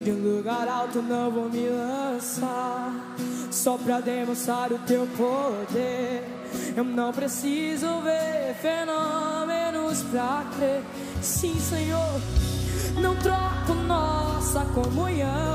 De lugar alto não vou me lançar, só pra demonstrar o teu poder. Eu não preciso ver fenômenos pra crer. Sim, Senhor, não troco nossa comunhão.